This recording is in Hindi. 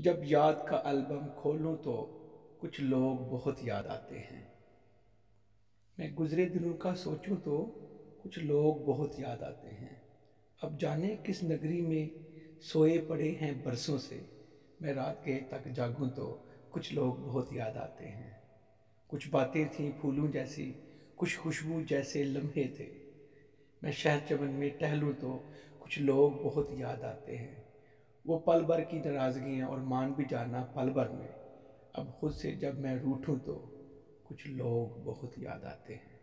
जब याद का एल्बम खोलूं तो कुछ लोग बहुत याद आते हैं। मैं गुज़रे दिनों का सोचूं तो कुछ लोग बहुत याद आते हैं। अब जाने किस नगरी में सोए पड़े हैं बरसों से, मैं रात के तक जागूं तो कुछ लोग बहुत याद आते हैं। कुछ बातें थीं फूलों जैसी, कुछ खुशबू जैसे लम्हे थे। मैं शहर चमन में टहलूं तो कुछ लोग बहुत याद आते हैं। वो पल भर की नाराज़गियाँ और मान भी जाना पल भर में। अब खुद से जब मैं रूठूँ तो कुछ लोग बहुत याद आते हैं।